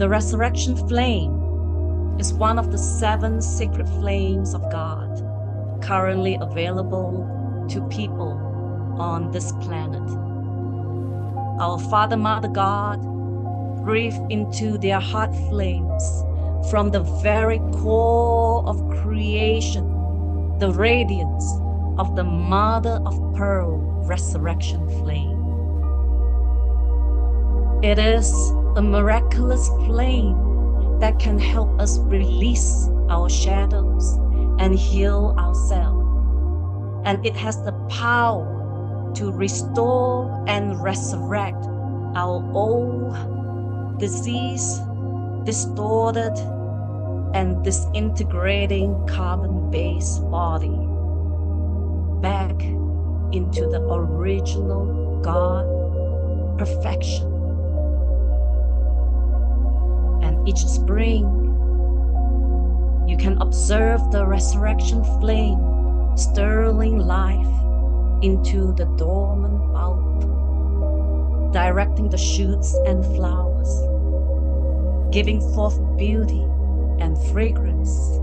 The resurrection flame is one of the seven sacred flames of God currently available to people on this planet. Our Father, Mother God breathe into their heart flames from the very core of creation, the radiance of the Mother of Pearl resurrection flame. It is a miraculous flame that can help us release our shadows and heal ourselves. And it has the power to restore and resurrect our old, disease, distorted, and disintegrating carbon based body back into the original God perfection. Each spring, you can observe the resurrection flame stirring life into the dormant bulb, directing the shoots and flowers, giving forth beauty and fragrance.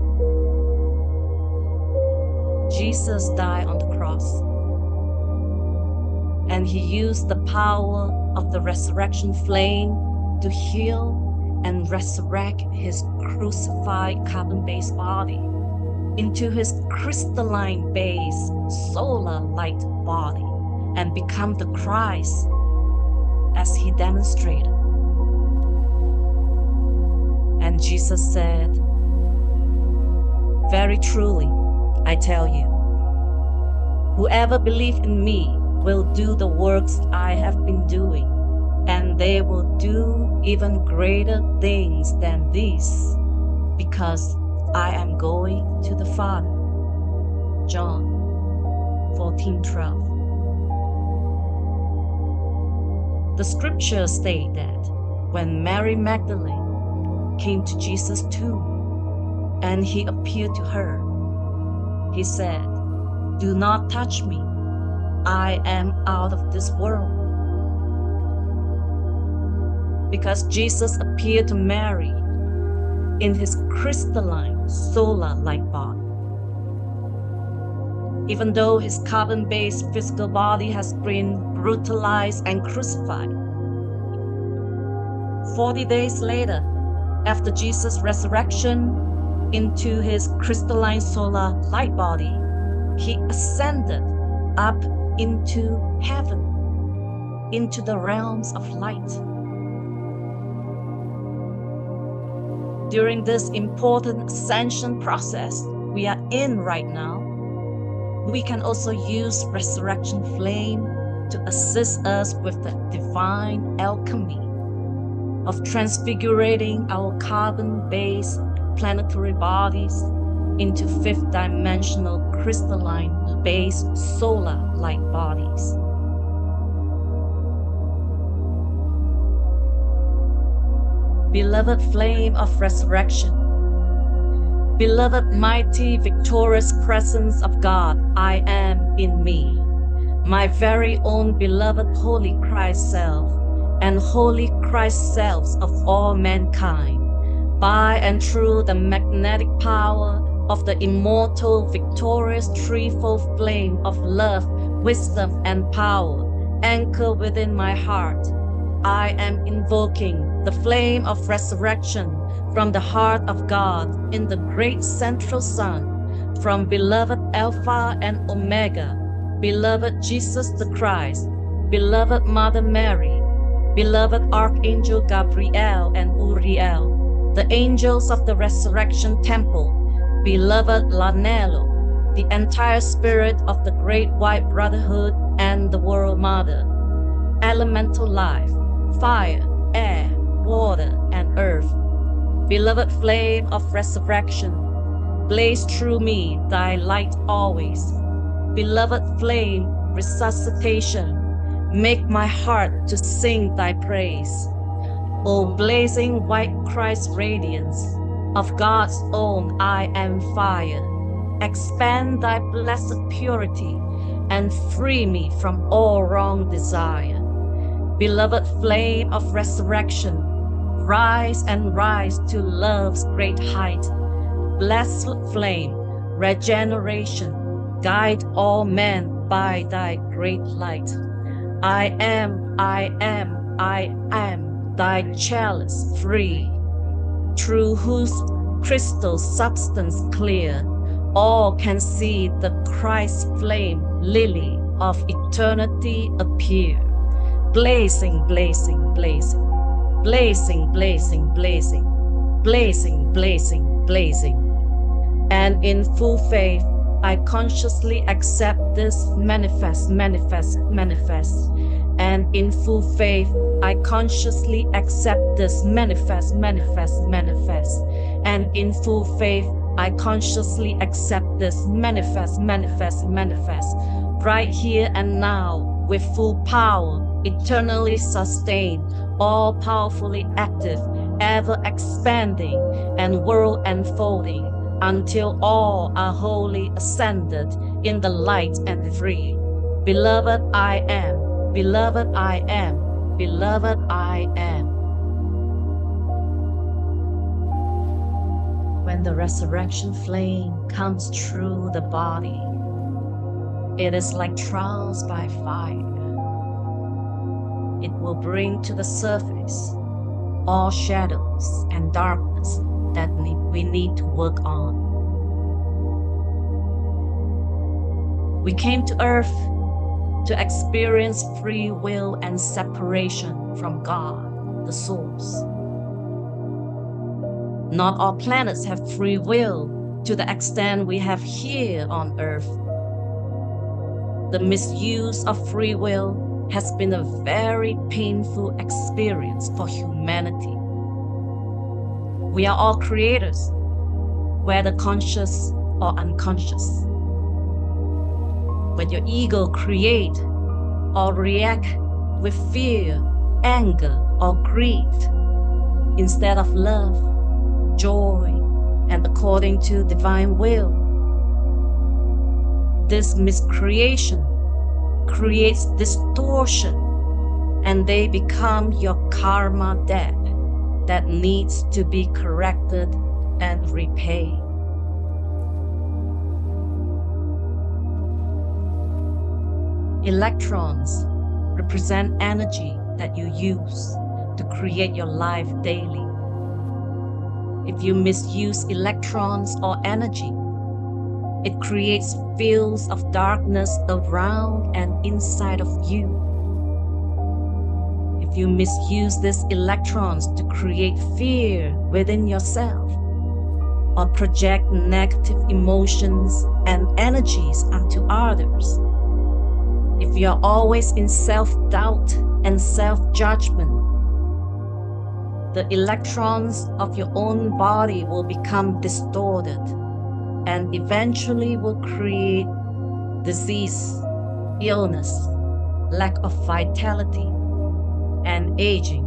Jesus died on the cross, and he used the power of the resurrection flame to heal and resurrect his crucified carbon based body into his crystalline base solar light body and become the Christ as he demonstrated. And Jesus said, Very truly, I tell you, whoever believes in me will do the works I have been doing, and they will do even greater things than these, because I am going to the Father. John 14 12. The scriptures state that when Mary Magdalene came to Jesus' tomb and he appeared to her. He said, Do not touch me. I am out of this world. Because Jesus appeared to Mary in his crystalline solar like body. Even though his carbon based physical body has been brutalized and crucified, 40 days later, after Jesus' resurrection into his crystalline solar light body, he ascended up into heaven, into the realms of light. During this important ascension process we are in right now, we can also use resurrection flame to assist us with the divine alchemy of transfigurating our carbon based planetary bodies into fifth dimensional crystalline based solar light bodies. Beloved flame of resurrection, beloved mighty victorious presence of God, I am in me, my very own beloved holy Christ self and holy Christ selves of all mankind, by and through the magnetic power of the immortal, victorious threefold flame of love, wisdom, and power, anchor within my heart. I am invoking the flame of resurrection from the heart of God in the great central sun, from beloved Alpha and Omega, beloved Jesus the Christ, beloved Mother Mary, beloved Archangel Gabriel and Uriel, the angels of the resurrection temple, beloved Lanello, the entire spirit of the great white brotherhood and the world mother, elemental life, fire, air, water, and earth, beloved flame of resurrection, blaze through me thy light always, beloved flame, resuscitation, Make my heart to sing thy praise. O blazing white Christ radiance, of God's own I am fire. Expand thy blessed purity and free me from all wrong desire. Beloved flame of resurrection, rise and rise to love's great height. Blessed flame, regeneration, guide all men by thy great light. I am, I am, I am thy chalice free, through whose crystal substance clear, all can see the Christ flame lily of eternity appear, blazing, blazing, blazing, blazing, blazing, blazing, blazing, blazing, blazing. And in full faith, I consciously accept this manifest, manifest, manifest. And in full faith, I consciously accept this manifest, manifest, manifest. And in full faith, I consciously accept this manifest, manifest, manifest. Right here and now, with full power, eternally sustained, all powerfully active, ever expanding, and world unfolding until all are wholly ascended in the light and free. Beloved, I am. Beloved, I am. Beloved, I am. When the resurrection flame comes through the body, it is like trials by fire. It will bring to the surface all shadows and darkness that we need to work on. We came to earth to experience free will and separation from God, the source. Not all planets have free will to the extent we have here on earth. The misuse of free will has been a very painful experience for humanity. We are all creators, whether conscious or unconscious. When your ego create or react with fear, anger, or greed, instead of love, joy, and according to divine will, this miscreation creates distortion and they become your karma debt that needs to be corrected and repaid. Electrons represent energy that you use to create your life daily. If you misuse electrons or energy, it creates fields of darkness around and inside of you. If you misuse these electrons to create fear within yourself or project negative emotions and energies onto others, if you're always in self doubt and self judgment, the electrons of your own body will become distorted and eventually will create disease, illness, lack of vitality, and aging.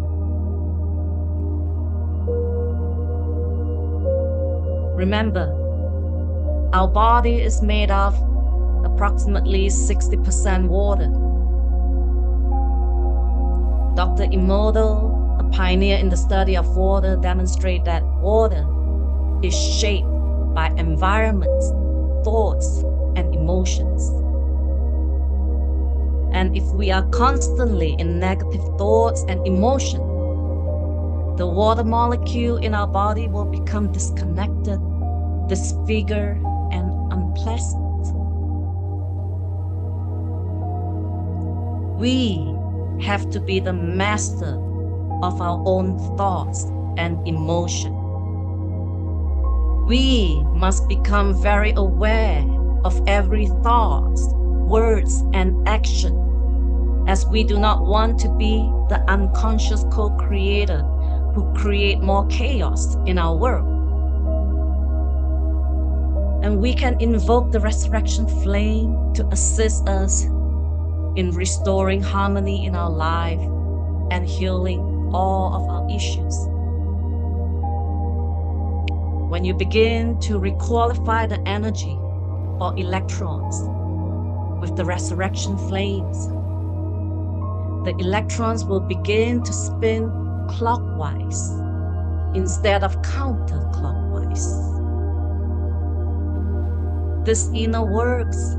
Remember, our body is made of approximately 60% water. Dr. Emoto, a pioneer in the study of water, demonstrated that water is shaped by environments, thoughts, and emotions. And if we are constantly in negative thoughts and emotion, the water molecule in our body will become disconnected, disfigured, and unpleasant. We have to be the master of our own thoughts and emotion. We must become very aware of every thought, words, and action, as we do not want to be the unconscious co creator who create more chaos in our world. And we can invoke the resurrection flame to assist us in restoring harmony in our life and healing all of our issues. When you begin to requalify the energy or electrons with the resurrection flames. The electrons will begin to spin clockwise instead of counterclockwise. This inner works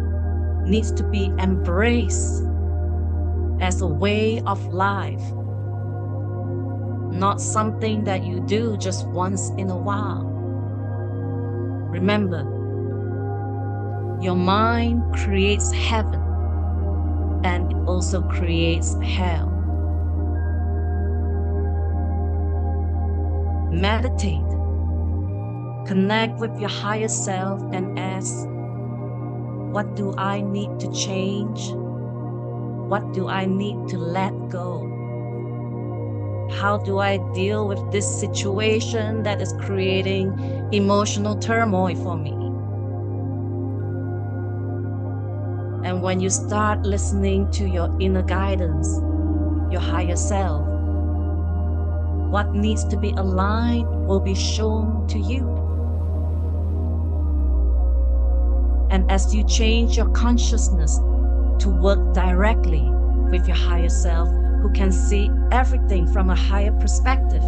needs to be embraced as a way of life, not something that you do just once in a while. Remember, your mind creates heaven and it also creates hell. Meditate. Connect with your higher self and ask, What do I need to change? What do I need to let go? How do I deal with this situation that is creating emotional turmoil for me? And when you start listening to your inner guidance, your higher self, what needs to be aligned will be shown to you. And as you change your consciousness to work directly with your higher self, who can see everything from a higher perspective,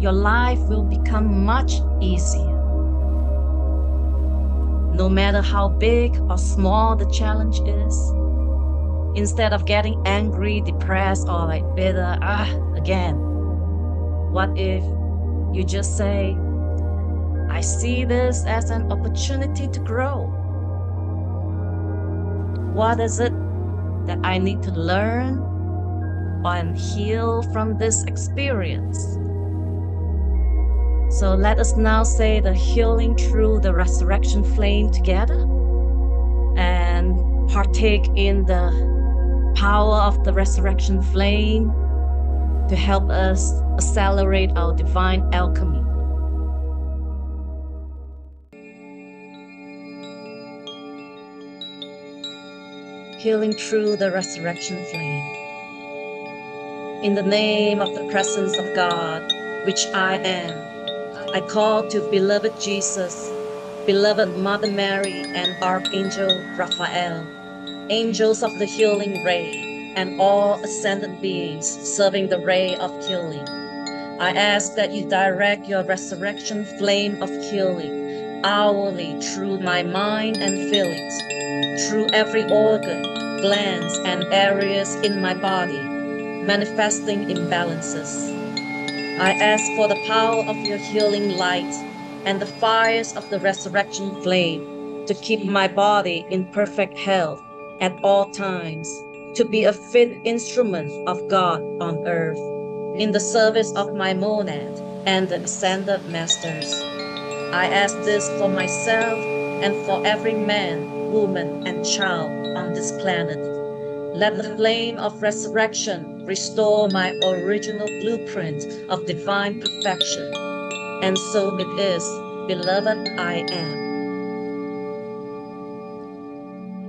your life will become much easier. No matter how big or small the challenge is, instead of getting angry, depressed, or like bitter, ah, again, what if you just say, I see this as an opportunity to grow? What is it that I need to learn and heal from this experience? So let us now say the healing through the resurrection flame together and partake in the power of the resurrection flame to help us accelerate our divine alchemy. Healing through the resurrection flame. In the name of the presence of God, which I am, I call to beloved Jesus, beloved Mother Mary, and Archangel Raphael, angels of the healing ray, and all ascended beings serving the ray of healing. I ask that you direct your resurrection flame of healing hourly through my mind and feelings, through every organ, glands, and areas in my body, manifesting imbalances. I ask for the power of your healing light and the fires of the resurrection flame to keep my body in perfect health at all times, to be a fit instrument of God on earth, in the service of my monad and the ascended masters. I ask this for myself and for every man, woman, and child on this planet. Let the flame of resurrection restore my original blueprint of divine perfection. And so it is, beloved I am.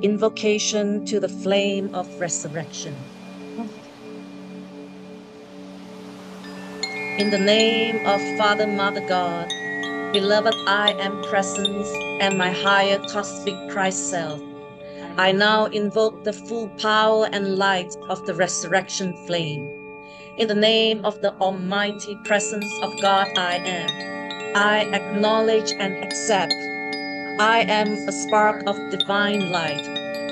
Invocation to the flame of resurrection. In the name of Father, Mother God, beloved I am presence and my higher cosmic Christ self. I now invoke the full power and light of the resurrection flame. In the name of the almighty presence of God I am, I acknowledge and accept I am a spark of divine light,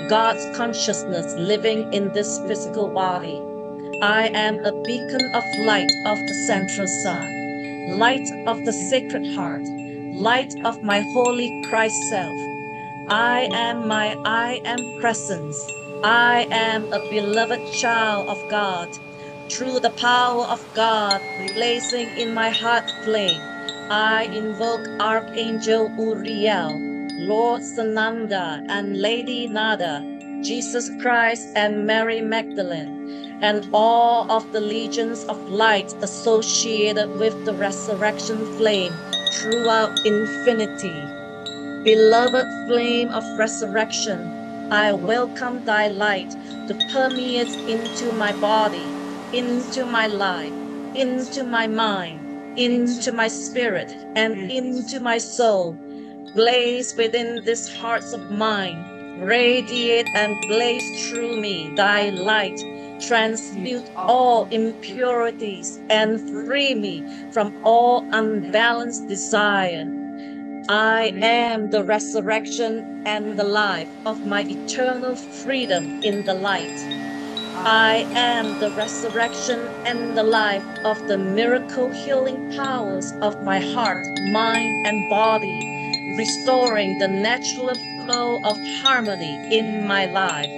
God's consciousness living in this physical body. I am a beacon of light of the central sun, light of the sacred heart, light of my holy Christ self. I am my I am presence. I am a beloved child of God. Through the power of God blazing in my heart flame, I invoke Archangel Uriel, Lord Sananda and Lady Nada, Jesus Christ and Mary Magdalene, and all of the legions of light associated with the resurrection flame throughout infinity. Beloved flame of resurrection, I welcome thy light to permeate into my body, into my life, into my mind, into my spirit, and into my soul blaze within these hearts of mine. Radiate and blaze through me thy light, transmute all impurities, and free me from all unbalanced desire. I am the resurrection and the life of my eternal freedom in the light. I am the resurrection and the life of the miracle healing powers of my heart, mind, and body, restoring the natural flow of harmony in my life.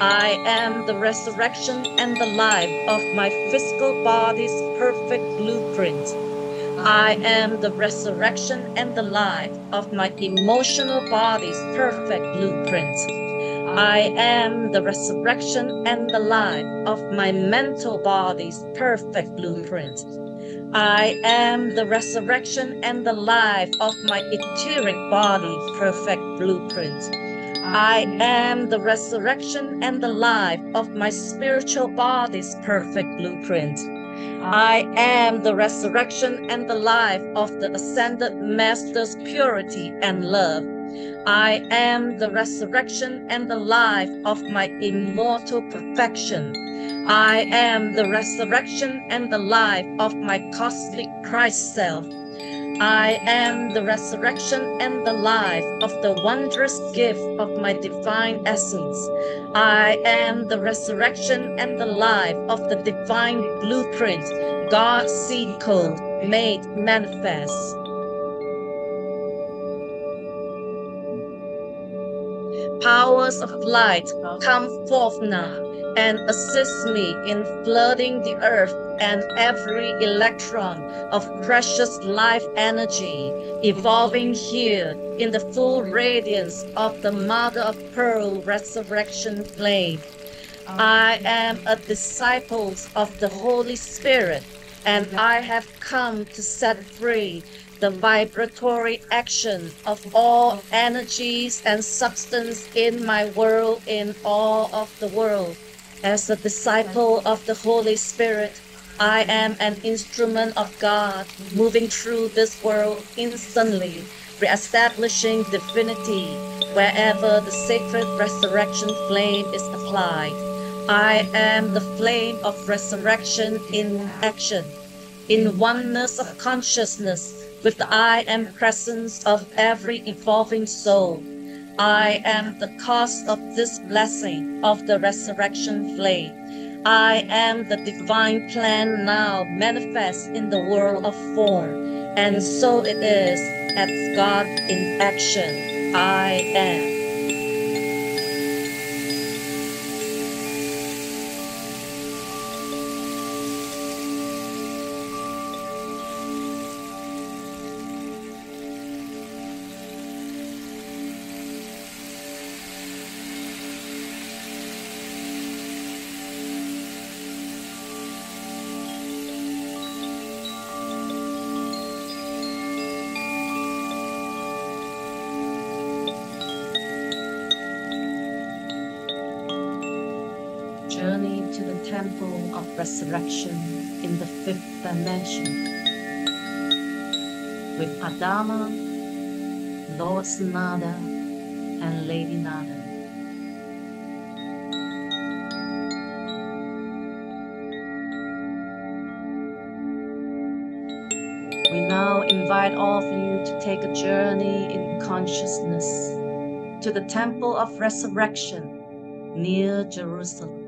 I am the resurrection and the life of my physical body's perfect blueprint. I am the resurrection and the life of my emotional body's perfect blueprint. I am the resurrection and the life of my mental body's perfect blueprint. I am the resurrection and the life of my etheric body's perfect blueprint. I am the resurrection and the life of my spiritual body's perfect blueprint. I am the resurrection and the life of the ascended Master's purity and love. I am the resurrection and the life of my immortal perfection. I am the resurrection and the life of my cosmic Christ self. I am the resurrection and the life of the wondrous gift of my divine essence. I am the resurrection and the life of the divine blueprint, God's seed code made manifest. Powers of light come forth now and assist me in flooding the earth and every electron of precious life energy evolving here in the full radiance of the Mother of Pearl resurrection flame. I am a disciple of the Holy Spirit and I have come to set free the vibratory action of all energies and substance in my world in all of the world. As a disciple of the Holy Spirit, I am an instrument of God moving through this world instantly, reestablishing divinity wherever the sacred resurrection flame is applied. I am the flame of resurrection in action, in oneness of consciousness with the I am presence of every evolving soul. I am the cause of this blessing of the resurrection flame. I am the divine plan now manifest in the world of form. And so it is as God in action. I am. Nada, and Lady Nada. We now invite all of you to take a journey in consciousness to the temple of resurrection near Jerusalem.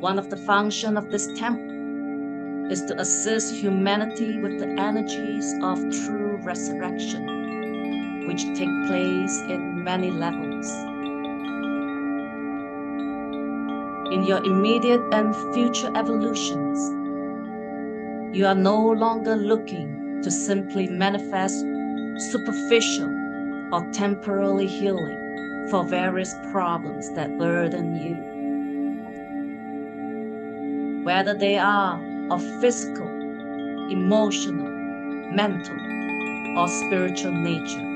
One of the functions of this temple is to assist humanity with the energies of true resurrection, which take place in many levels. In your immediate and future evolutions, you are no longer looking to simply manifest superficial or temporary healing for various problems that burden you whether they are of physical, emotional, mental, or spiritual nature.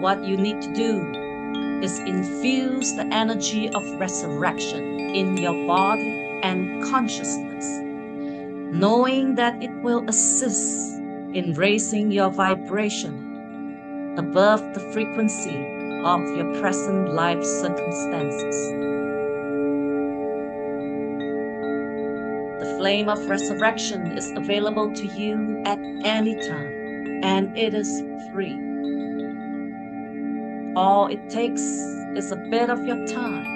What you need to do is infuse the energy of resurrection in your body and consciousness, knowing that it will assist in raising your vibration above the frequency of your present life circumstances. The flame of resurrection is available to you at any time, and it is free. All it takes is a bit of your time,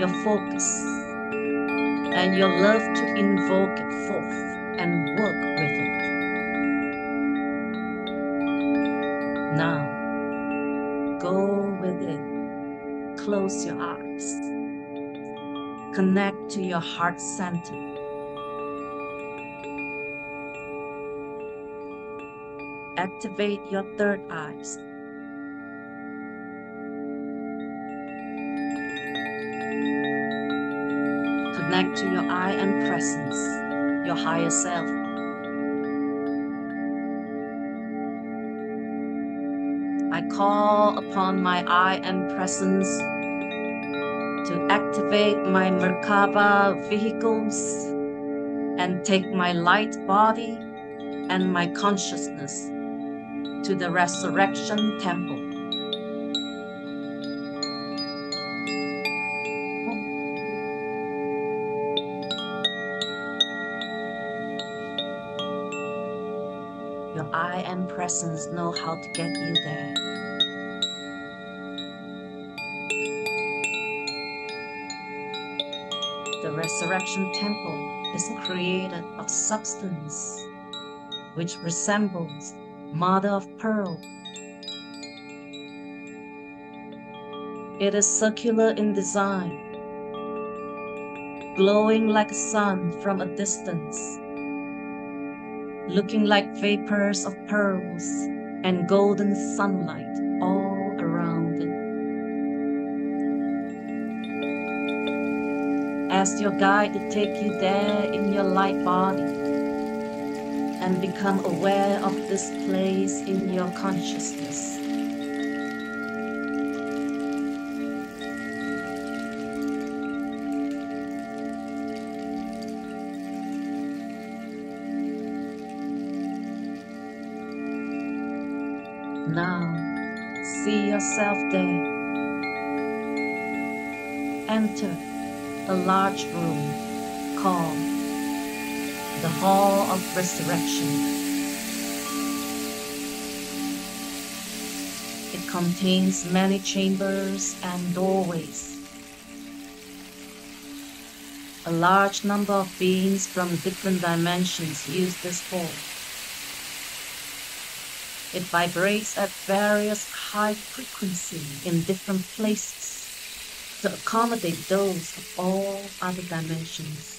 your focus, and your love to invoke it forth and work with it. Now, go with it. Close your eyes. Connect to your heart center. Activate your third eyes Connect to your I am presence, your higher self. I call upon my I am presence to activate my Merkaba vehicles and take my light body and my consciousness to the resurrection temple. Am presence know how to get you there. The resurrection temple is created of substance which resembles mother of pearl. It is circular in design, glowing like a sun from a distance looking like vapors of pearls and golden sunlight all around it. Ask your guide to take you there in your light body and become aware of this place in your consciousness. See yourself there. Enter a large room called the Hall of Resurrection. It contains many chambers and doorways. A large number of beings from different dimensions use this hall. It vibrates at various high frequency in different places to accommodate those of all other dimensions.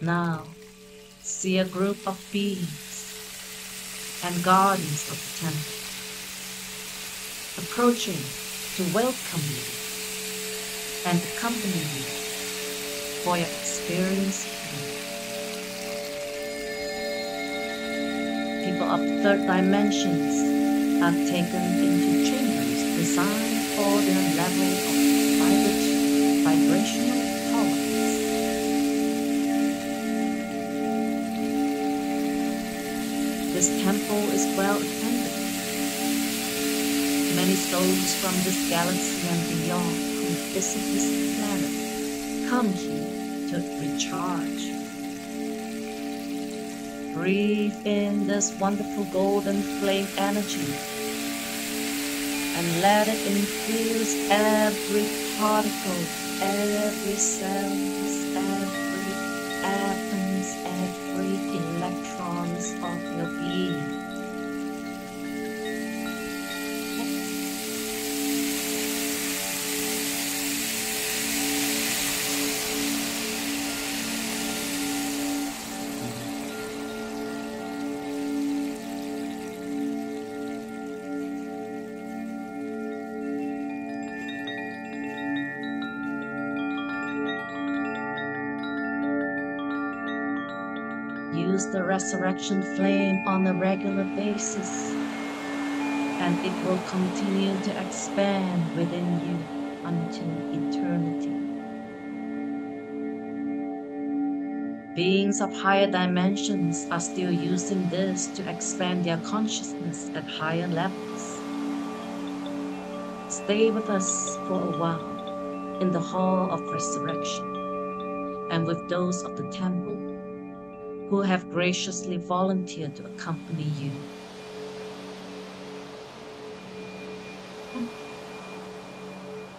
Now, see a group of beings and guardians of the temple approaching to welcome you and accompany you for your experience people of third dimensions are taken into chambers designed for their level of vibration, vibrational tolerance. This temple is well attended. Many souls from this galaxy and beyond who visit this planet come here to recharge breathe in this wonderful golden flame energy and let it infuse every particle, every cell, resurrection flame on a regular basis, and it will continue to expand within you until eternity. Beings of higher dimensions are still using this to expand their consciousness at higher levels. Stay with us for a while in the Hall of Resurrection and with those of the temple who have graciously volunteered to accompany you.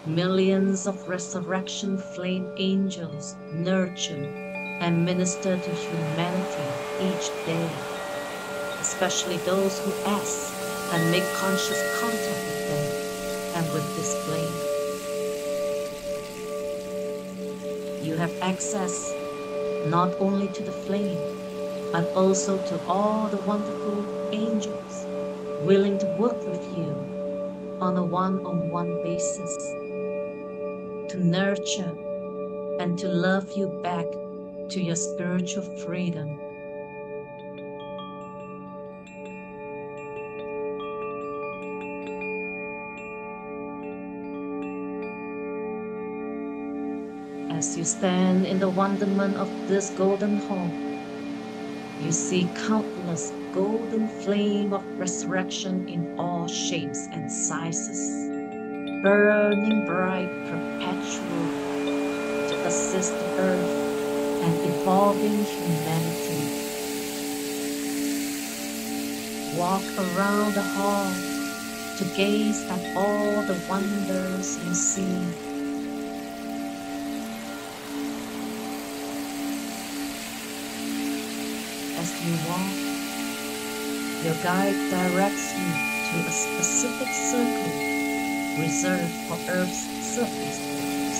Millions of resurrection flame angels nurture and minister to humanity each day, especially those who ask and make conscious contact with them and with this flame. You have access not only to the flame, but also to all the wonderful angels willing to work with you on a one on one basis to nurture and to love you back to your spiritual freedom. As you stand in the wonderment of this golden hall, you see countless golden flame of resurrection in all shapes and sizes burning bright perpetual to assist the earth and evolving humanity. Walk around the hall to gaze at all the wonders you see. As you walk, your guide directs you to a specific circle reserved for Earth's surface waters.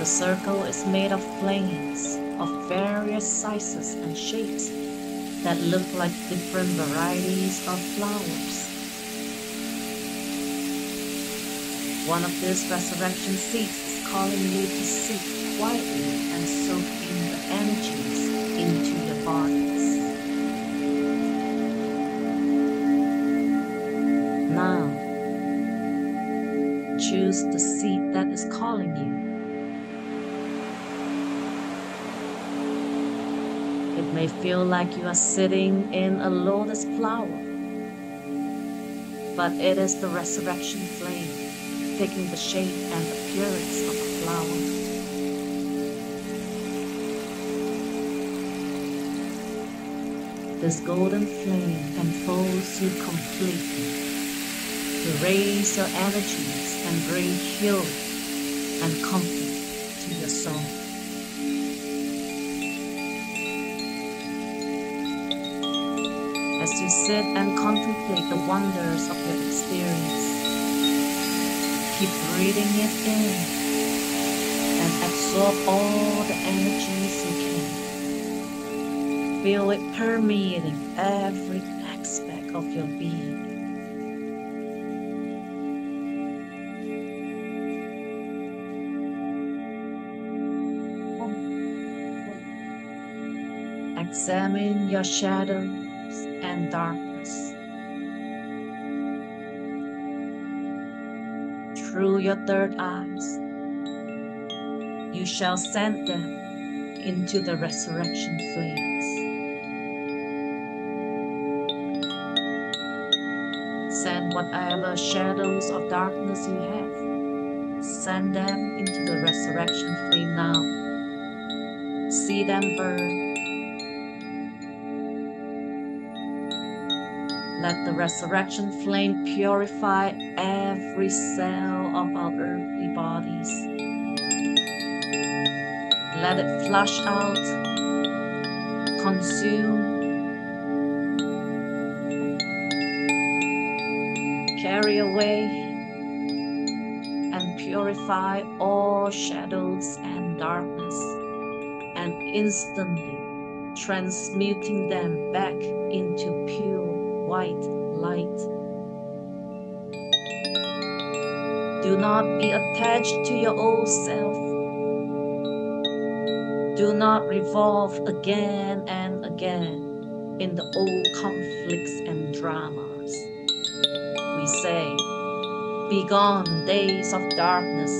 The circle is made of flames of various sizes and shapes that look like different varieties of flowers. One of these resurrection seeds is calling you to sit quietly and soak in energies into your bodies. Now, choose the seat that is calling you. It may feel like you are sitting in a lotus flower, but it is the resurrection flame taking the shape and appearance of a flower. This golden flame enfolds you completely to raise your energies and bring healing and comfort to your soul. As you sit and contemplate the wonders of your experience, keep breathing it in and absorb all the energies you can. Feel it permeating every aspect of your being. Examine your shadows and darkness. Through your third eyes, you shall send them into the resurrection flames. Whatever shadows of darkness you have, send them into the resurrection flame now. See them burn Let the resurrection flame purify every cell of our earthly bodies. Let it flush out, consume, carry away, and purify all shadows and darkness, and instantly transmuting them back into pure white light. Do not be attached to your old self. Do not revolve again and again in the old conflicts and dramas. Say, Begone days of darkness.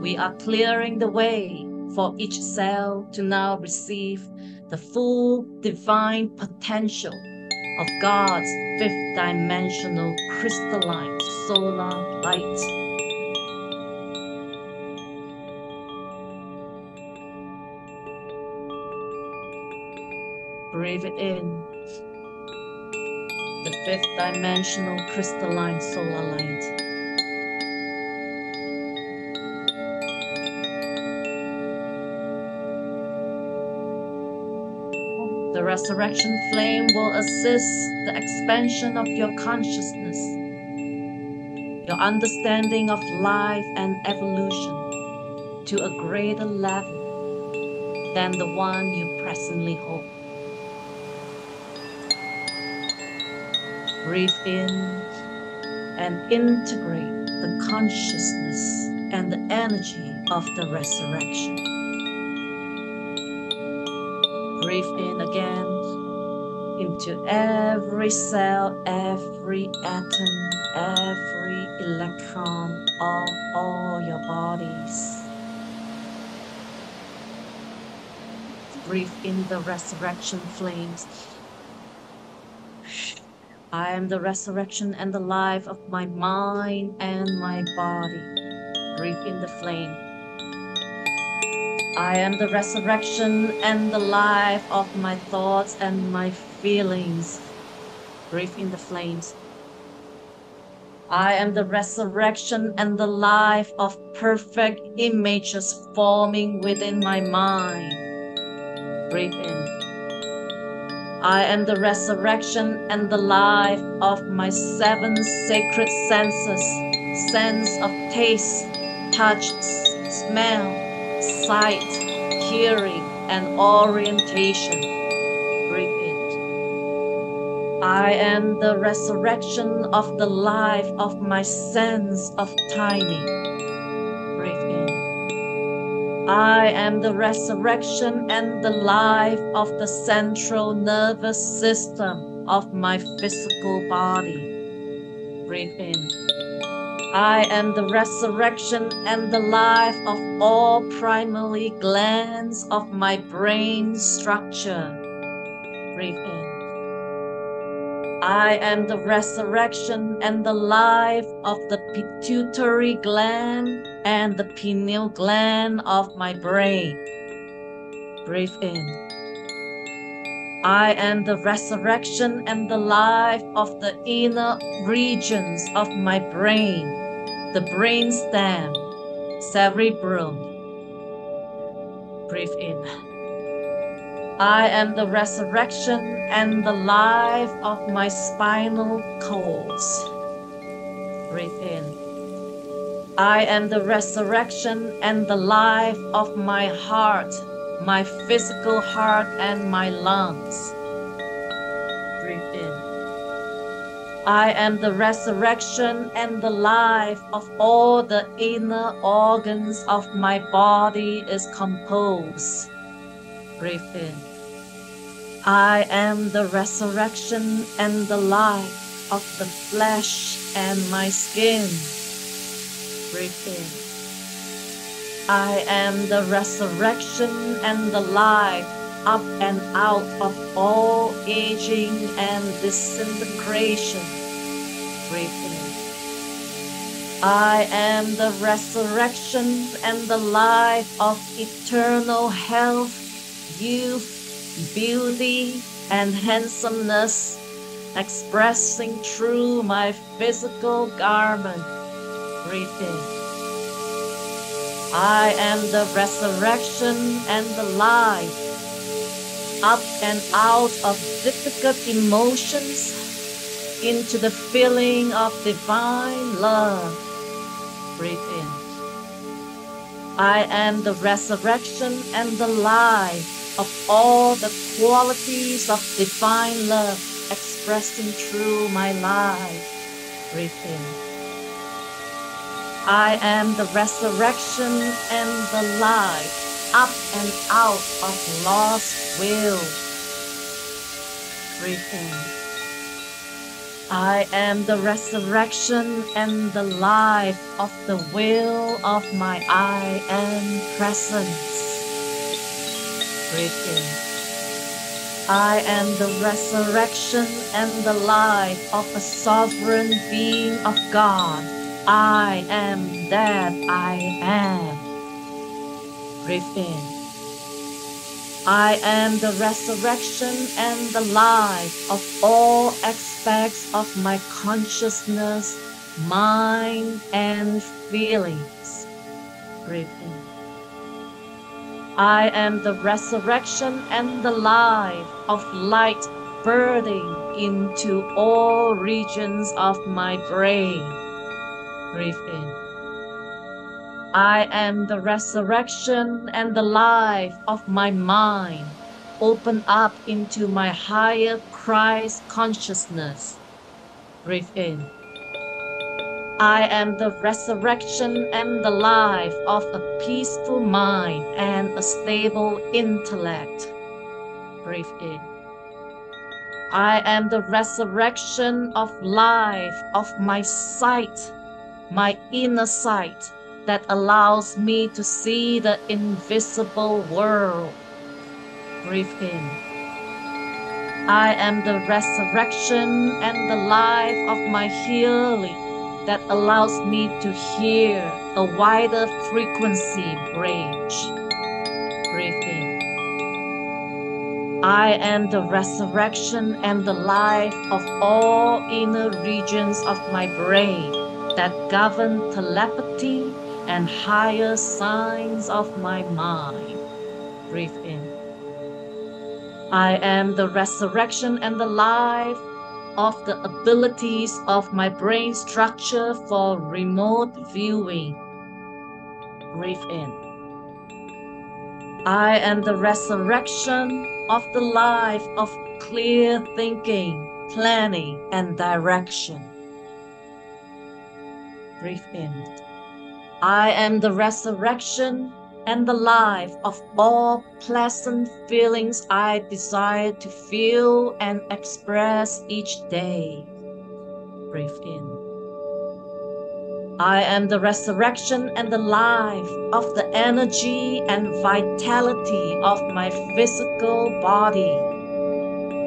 We are clearing the way for each cell to now receive the full divine potential of God's fifth dimensional crystalline solar light. Breathe it in. The fifth dimensional crystalline solar light. The resurrection flame will assist the expansion of your consciousness, your understanding of life and evolution to a greater level than the one you presently hold. Breathe in and integrate the consciousness and the energy of the resurrection. Breathe in again into every cell, every atom, every electron of all your bodies. Breathe in the resurrection flames I am the resurrection and the life of my mind and my body. Breathe in the flame. I am the resurrection and the life of my thoughts and my feelings. Breathe in the flames. I am the resurrection and the life of perfect images forming within my mind. Breathe in. I am the resurrection and the life of my seven sacred senses sense of taste, touch, smell, sight, hearing, and orientation. In. I am the resurrection of the life of my sense of timing I am the resurrection and the life of the central nervous system of my physical body. Breathe in. I am the resurrection and the life of all primary glands of my brain structure. Breathe in. I am the resurrection and the life of the pituitary gland and the pineal gland of my brain. Breathe in. I am the resurrection and the life of the inner regions of my brain, the brain stem, cerebrum. Breathe in. I am the resurrection and the life of my spinal cords. Breathe in. I am the resurrection and the life of my heart, my physical heart and my lungs. Breathe in. I am the resurrection and the life of all the inner organs of my body is composed breathe in. I am the resurrection and the life of the flesh and my skin. In. I am the resurrection and the life up and out of all aging and disintegration. In. I am the resurrection and the life of eternal health youth, beauty, and handsomeness expressing through my physical garment. Breathe in. I am the resurrection and the life, up and out of difficult emotions into the feeling of divine love. Breathe in. I am the resurrection and the life of all the qualities of divine love expressing through my life. Breathe in. I am the resurrection and the life, up and out of lost will. Breathe in. I am the resurrection and the life of the will of my I am presence. I am the resurrection and the life of a sovereign being of God. I am that I am. Breathe in. I am the resurrection and the life of all aspects of my consciousness, mind, and feelings. Breathe in. I am the resurrection and the life of light birthing into all regions of my brain. Breathe in. I am the resurrection and the life of my mind. Open up into my higher Christ consciousness. Breathe in. I am the resurrection and the life of a peaceful mind and a stable intellect. Breathe in. I am the resurrection of life of my sight, my inner sight, that allows me to see the invisible world. Breathe in. I am the resurrection and the life of my healing that allows me to hear a wider frequency range. Breathe in. I am the resurrection and the life of all inner regions of my brain that govern telepathy and higher signs of my mind. Breathe in. I am the resurrection and the life of the abilities of my brain structure for remote viewing. Breathe in. I am the resurrection of the life of clear thinking, planning, and direction. Breathe in. I am the resurrection and the life of all pleasant feelings I desire to feel and express each day. Breathe in. I am the resurrection and the life of the energy and vitality of my physical body.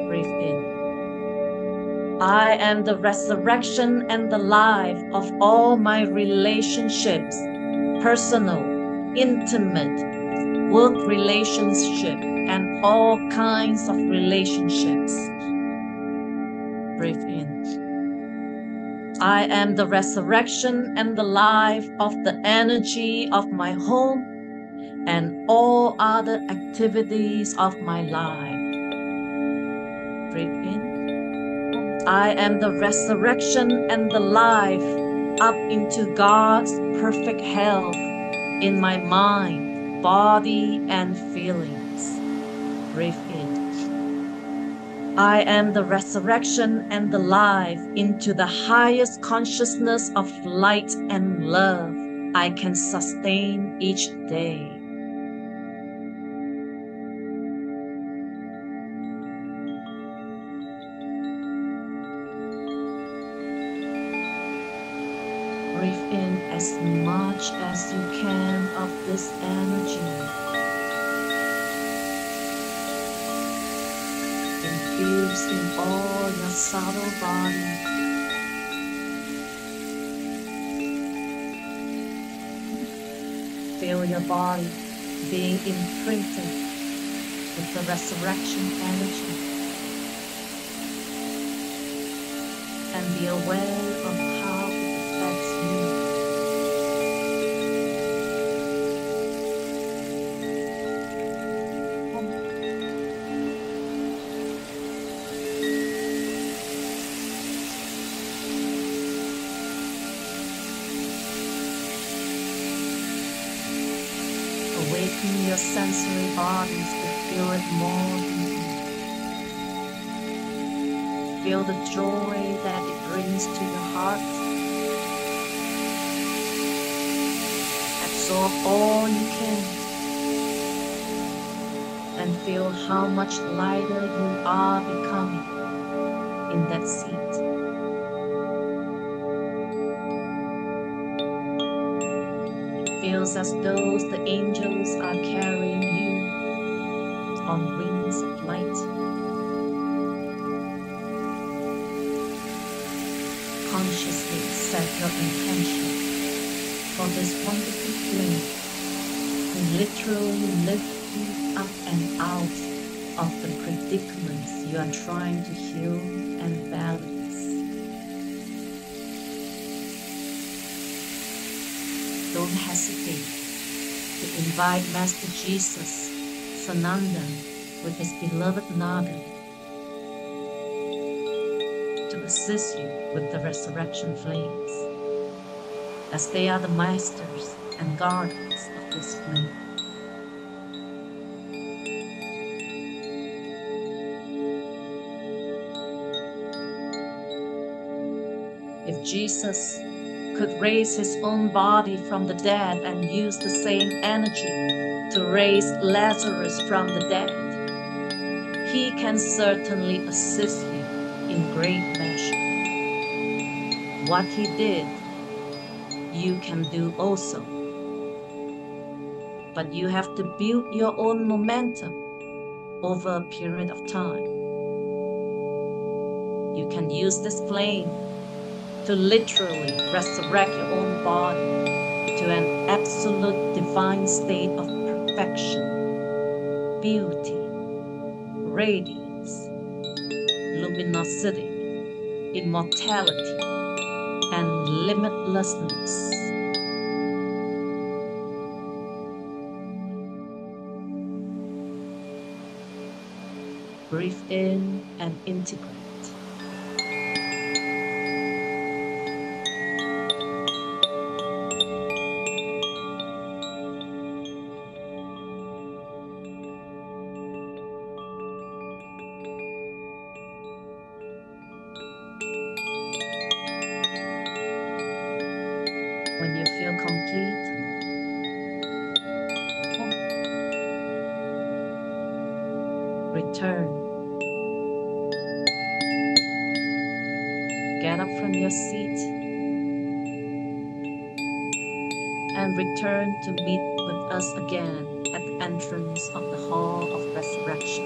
Breathe in. I am the resurrection and the life of all my relationships, personal, intimate, work relationship, and all kinds of relationships. Breathe in. I am the resurrection and the life of the energy of my home and all other activities of my life. Breathe in. I am the resurrection and the life up into God's perfect health in my mind, body, and feelings. Breathe in. I am the resurrection and the life into the highest consciousness of light and love I can sustain each day. As much as you can of this energy. Infuse in all your subtle body. Feel your body being imprinted with the resurrection energy. And be aware sensory bodies to feel it more deeply. Feel the joy that it brings to your heart. Absorb all you can. And feel how much lighter you are becoming in that seat. Feels as though the angels are carrying you on wings of light. Consciously set your intention for this wonderful flame to literally lift you up and out of the predicaments you are trying to heal and balance. Don't hesitate invite Master Jesus, Sananda, with his beloved Nada, to assist you with the resurrection flames, as they are the masters and guardians of this flame. If Jesus could raise his own body from the dead and use the same energy to raise Lazarus from the dead, he can certainly assist you in great measure. What he did, you can do also. But you have to build your own momentum over a period of time. You can use this flame to literally resurrect your own body to an absolute divine state of perfection, beauty, radiance, luminosity, immortality, and limitlessness. Breathe in and integrate. And return to meet with us again at the entrance of the Hall of Resurrection.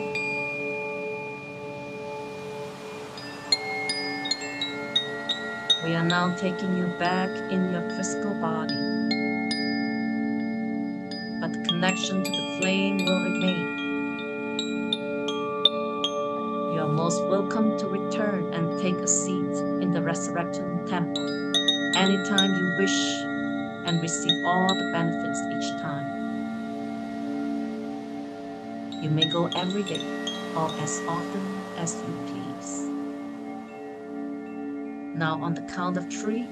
We are now taking you back in your physical body. But the connection to the flame will remain. You are most welcome to return and take a seat in the Resurrection Temple anytime you wish and receive all the benefits each time. You may go every day or as often as you please. Now, on the count of three,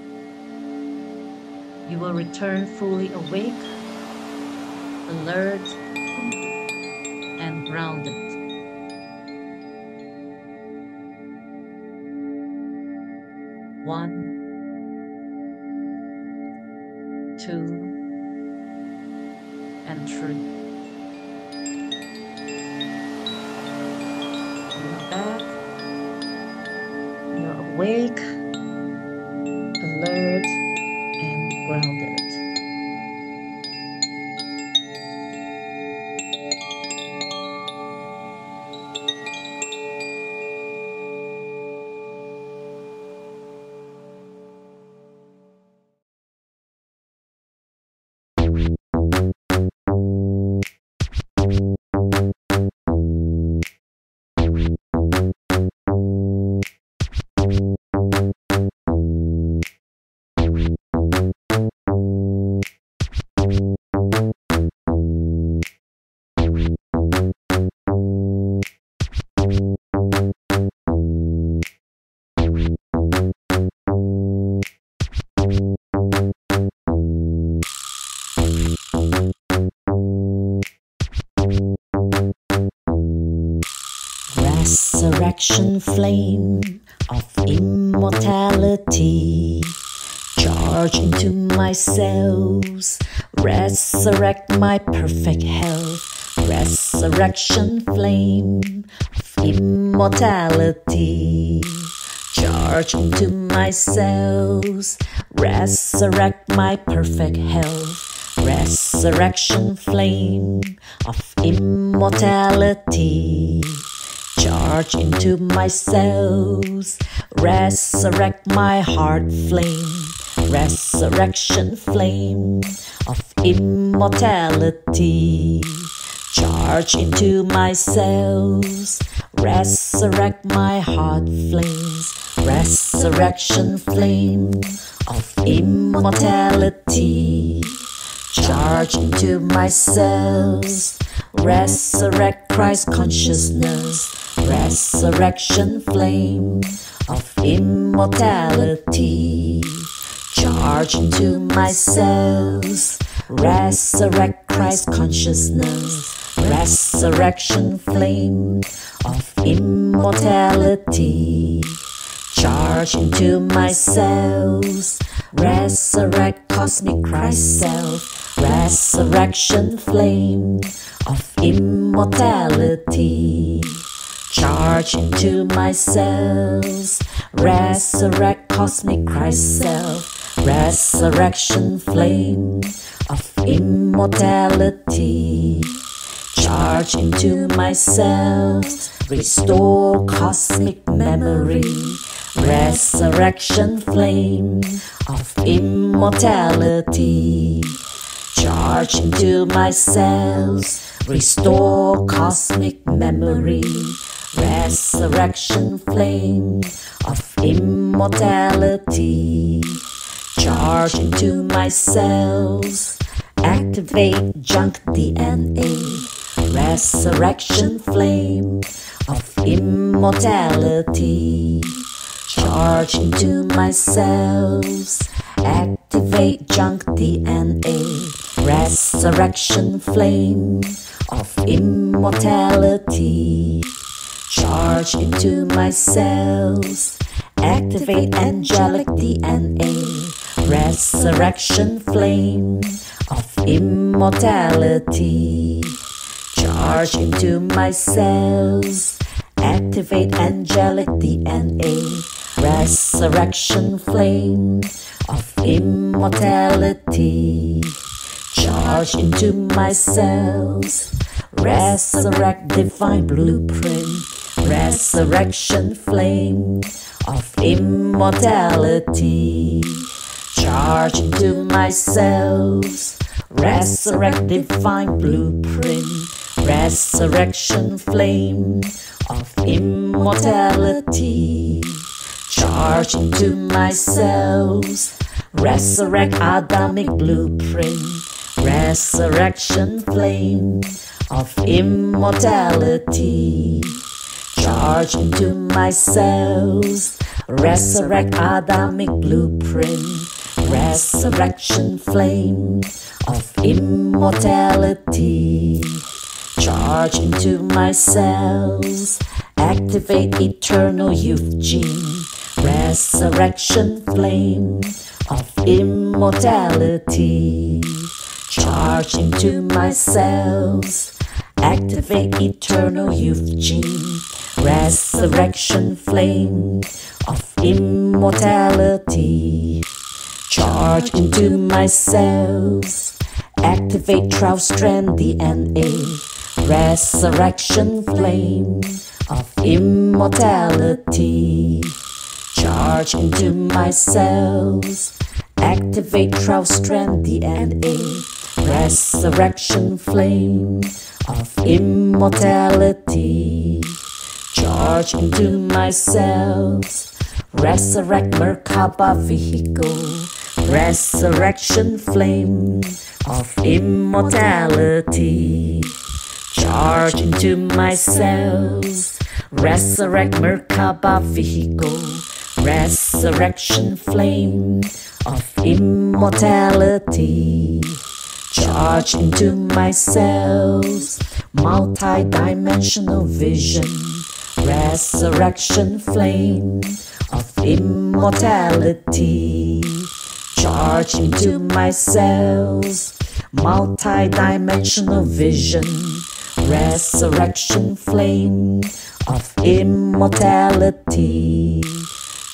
you will return fully awake, alert, and grounded. One, and three. Flame of immortality. Charge into my cells, resurrect my perfect health. Resurrection flame of immortality. Charge into my cells, resurrect my perfect health. resurrection flame of immortality. Charge into my cells, resurrect my heart flame, resurrection flame of immortality. Charge into my cells, resurrect my heart flames, resurrection flame of immortality. Charge into my cells, resurrect Christ consciousness, resurrection flame of immortality. Charge into my cells, resurrect Christ consciousness, resurrection flame of immortality. Charge into my cells, resurrect cosmic Christ self, resurrection flame of immortality. Charge into my cells, resurrect cosmic Christ self, resurrection flame of immortality. Charge into my cells, restore cosmic memory, resurrection flame of immortality. Charge into my cells, restore cosmic memory, resurrection flame of immortality. Charge into my cells, activate junk DNA, resurrection flame of immortality. Charge into my cells, activate junk DNA, resurrection flame of immortality. Charge into my cells, activate angelic DNA, resurrection flame of immortality. Charge into my cells, activate angelic DNA, resurrection flame of immortality. Charge into my cells, resurrect divine blueprint, resurrection flame of immortality. Charge into my cells, resurrect divine blueprint, resurrection flame of immortality. Charge into my cells, resurrect Adamic blueprint, resurrection flame of immortality. Charge into my cells, resurrect Adamic blueprint, resurrection flame of immortality. Charge into my cells, activate eternal youth gene, resurrection flame of immortality. Charge into my cells, activate eternal youth gene, resurrection flame of immortality. Charge into my cells, activate 12 strand DNA, resurrection flame of immortality. Charge into my cells, activate 12 strand DNA, resurrection flame of immortality. Charge into my cells, resurrect Merkaba vehicle, resurrection flame of immortality. Charge into my cells, resurrect Merkaba vehicle, resurrection flame of immortality. Charge into my cells, multi-dimensional vision, resurrection flame of immortality. Charge into my cells, multi-dimensional vision, resurrection flame of immortality.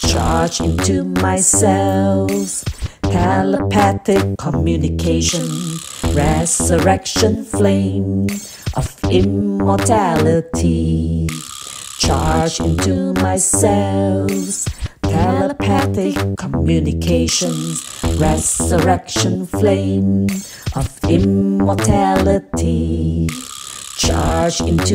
Charge into my cells, telepathic communication, resurrection flame of immortality. Charge into my cells, telepathic communications, resurrection flame of immortality. Charge into